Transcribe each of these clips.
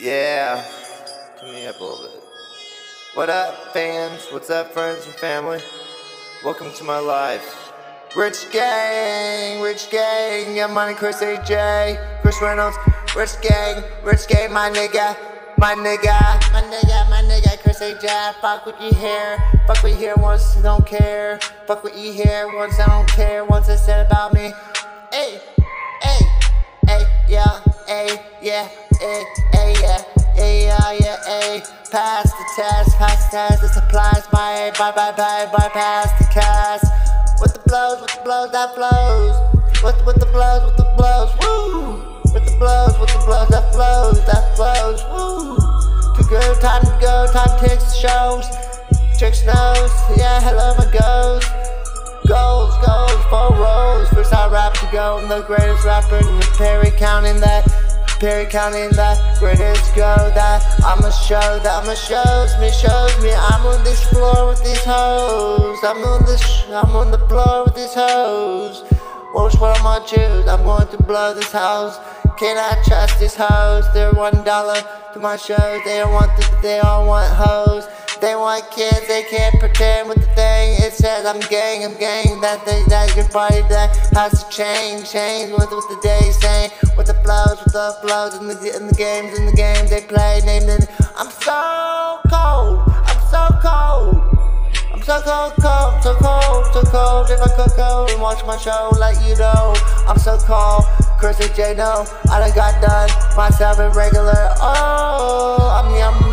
Yeah, turn me up a little bit. What up, fans? What's up, friends and family? Welcome to my life. Rich Gang, Rich Gang, yeah, money, Chris AJ, Chris Reynolds, Rich Gang, Rich Gang, my nigga, my nigga, my nigga, my nigga, Chris AJ. Fuck what you hear, fuck what you hear once you don't care, fuck what you hear once I don't care, once I said about me. Hey, hey, hey, yeah, hey, yeah, hey, hey, yeah, hey, yeah, yeah, hey. Pass the test, pass the test, this applies, bye, bye, bye, bye, bye, pass the cast. With the blows, with the blows, that flows. With, with the blows, with the blows, woo. With the blows, with the blows, that flows, that flows, woo. Too good, time to go, time takes the shows. Chicks knows, yeah, hello my goes. Goals, goals, four rows. First I rap to go, I'm the greatest rapper in Perry County that. Perry County that greatest go that I'ma show that I'ma shows me shows me. I'm on this floor with these hoes. I'm on this I'm on the floor with these hoes. Which one I'm gonna choose I'm going to blow this house. Can I trust these hoes? They're one dollar to my shows They don't want the, they all want hoes they want kids, they can't pretend with the thing. It says I'm gang, I'm gang. That thing, that your body that has to change, change with what the day saying, with the flows, with the flows, in the in the games, in the games they play. Named in. I'm so cold, I'm so cold. I'm so cold, cold, so cold, so cold. If I could go and watch my show, let you know. I'm so cold. Chris and J no, I done got done myself in regular. Oh, I'm young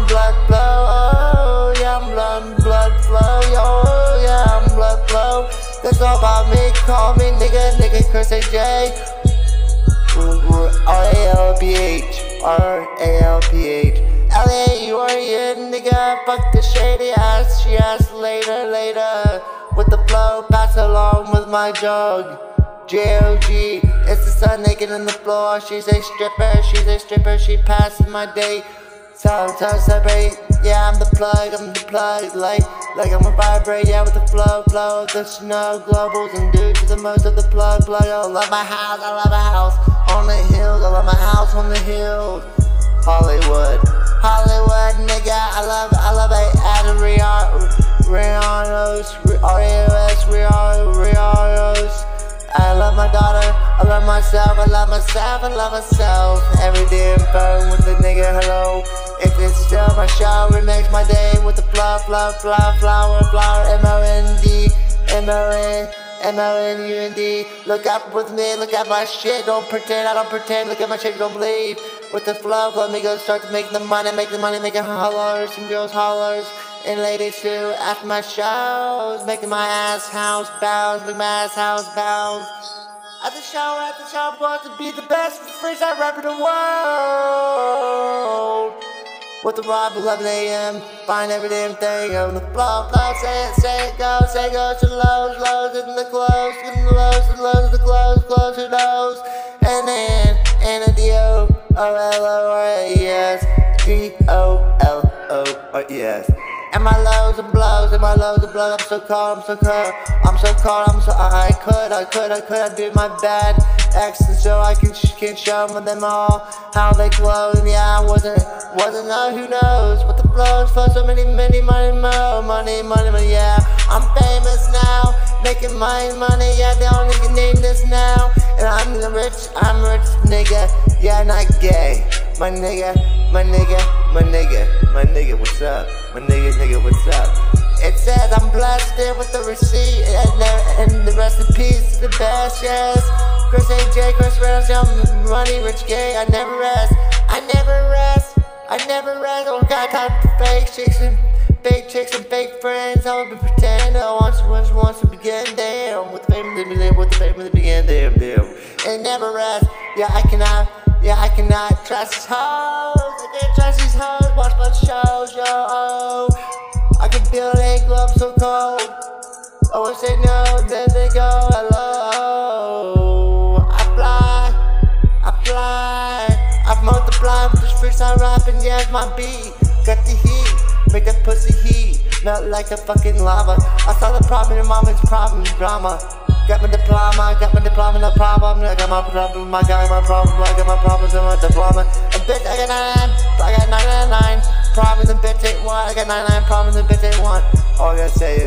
nigga, nigga, Chris and J. R A L P H, R A L P H. L A U R N, nigga. Fuck the shady ass. She asked later, later. With the flow, pass along with my jug. J-O-G, it's the sun naked on the floor. She's a stripper, she's a stripper, she passes my date. So, so separate, yeah, I'm the plug, I'm the plug, like, like I'm a vibrate, yeah, with the flow, flow the snow globals and due to the most of the plug, plug. I love my house, I love my house on the hills, I love my house on the hills. Hollywood, Hollywood, nigga, I love, I love it, Adam Rihanna's, R-A-O-S, Rihanna's. I love my daughter, I love myself, I love myself, I love myself. Every day I'm with the nigga, hello. If it's still my show, it makes my day with the flower, flower, flower, flower, flower, M-O-N-D, M-O-N. M-O-N-U-N-D Look up with me, look at my shit Don't pretend, I don't pretend Look at my shit, don't believe With the flow, let me go start to make the money Make the money, making hollers And girls hollers and ladies too after my shows, making my ass house bounce, make my ass house bounce. At the show, at the show, I'm to be the best freestyle rapper in the world. With the Rob 11 a.m., find every damn thing on the floor, say it, say it, go, say go to the lows, lows, in the close, in the lows, the lows, the close, close, who knows? And then, and a D-O, O-L-O-R-E-S, D-O-L-O-R-E-S. And my lows and blows, and my lows and blows, I'm so cold, I'm so cold, I'm so cold, I'm so, I could, I could, I could, I do my bad accent so I can, can show them all. How they glow, and yeah, I wasn't, wasn't know, who knows, but the flows for so many, many money, more, money, money, money, yeah, I'm famous now, making my money, yeah, they only can name this now, and I'm the rich, I'm rich nigga, yeah, not gay, my nigga, my nigga, my nigga, my nigga, what's up? My nigga, nigga, what's up? It says I'm blessed with the receipt and the, and the peace to the best, yes. Chris AJ, Chris Reynolds, I'm money, rich gay, I never rest, I never rest, I never rest. Don't got time fake chicks and fake chicks and fake friends. I will be pretend I want to, once, wants to begin, damn. With the fame of the with the fame of the begin, damn, damn. And never rest, yeah, I cannot. Yeah, I cannot trust hoes. I can't trust these hoes. Watch my shows, yo. I can feel they glow so cold. I wish they know, then they go hello. I fly, I fly. I've multiplied with the freestyle rapping, yeah, it's my beat. Got the heat, make that pussy heat. Melt like a fucking lava. I saw the problem in mama's problem, drama. Got my diploma, got my diploma, no problem. I got my problem, I got my problem, I got my problems in my diploma. A bitch, I got nine, I got got 99 problems and bitch ain't one. I got 99 problems and bitch ain't one. All I gotta say is.